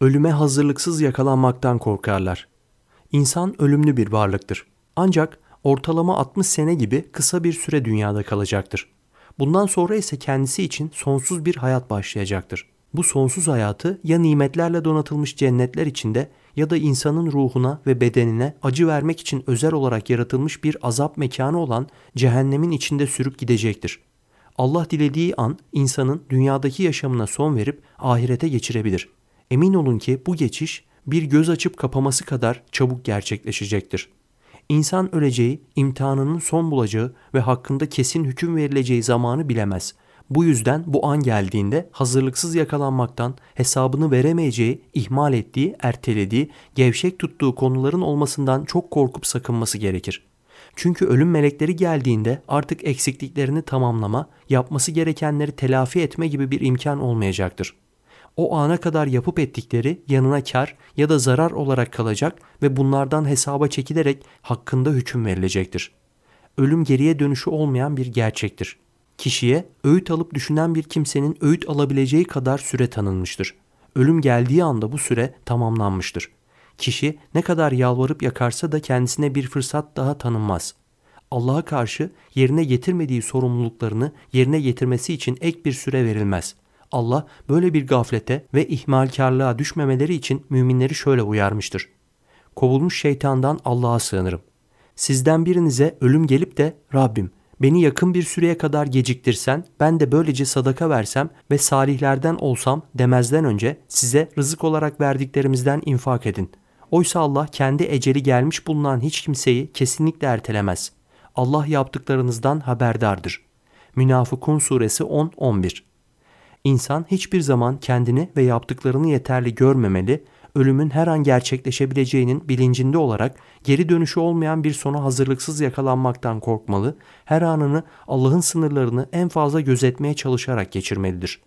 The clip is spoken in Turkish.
Ölüme hazırlıksız yakalanmaktan korkarlar. İnsan ölümlü bir varlıktır. Ancak ortalama 60 sene gibi kısa bir süre dünyada kalacaktır. Bundan sonra ise kendisi için sonsuz bir hayat başlayacaktır. Bu sonsuz hayatı ya nimetlerle donatılmış cennetler içinde ya da insanın ruhuna ve bedenine acı vermek için özel olarak yaratılmış bir azap mekanı olan cehennemin içinde sürüp gidecektir. Allah dilediği an insanın dünyadaki yaşamına son verip ahirete geçirebilir. Emin olun ki bu geçiş bir göz açıp kapaması kadar çabuk gerçekleşecektir. İnsan öleceği, imtihanının son bulacağı ve hakkında kesin hüküm verileceği zamanı bilemez. Bu yüzden bu an geldiğinde hazırlıksız yakalanmaktan, hesabını veremeyeceği, ihmal ettiği, ertelediği, gevşek tuttuğu konuların olmasından çok korkup sakınması gerekir. Çünkü ölüm melekleri geldiğinde artık eksikliklerini tamamlama, yapması gerekenleri telafi etme gibi bir imkan olmayacaktır o ana kadar yapıp ettikleri yanına kar ya da zarar olarak kalacak ve bunlardan hesaba çekilerek hakkında hüküm verilecektir. Ölüm geriye dönüşü olmayan bir gerçektir. Kişiye öğüt alıp düşünen bir kimsenin öğüt alabileceği kadar süre tanınmıştır. Ölüm geldiği anda bu süre tamamlanmıştır. Kişi ne kadar yalvarıp yakarsa da kendisine bir fırsat daha tanınmaz. Allah'a karşı yerine getirmediği sorumluluklarını yerine getirmesi için ek bir süre verilmez.'' Allah böyle bir gaflete ve ihmalkarlığa düşmemeleri için müminleri şöyle uyarmıştır. Kovulmuş şeytandan Allah'a sığınırım. Sizden birinize ölüm gelip de Rabbim beni yakın bir süreye kadar geciktirsen ben de böylece sadaka versem ve salihlerden olsam demezden önce size rızık olarak verdiklerimizden infak edin. Oysa Allah kendi eceli gelmiş bulunan hiç kimseyi kesinlikle ertelemez. Allah yaptıklarınızdan haberdardır. Münafıkun suresi 10-11 İnsan hiçbir zaman kendini ve yaptıklarını yeterli görmemeli, ölümün her an gerçekleşebileceğinin bilincinde olarak geri dönüşü olmayan bir sona hazırlıksız yakalanmaktan korkmalı, her anını Allah'ın sınırlarını en fazla gözetmeye çalışarak geçirmelidir.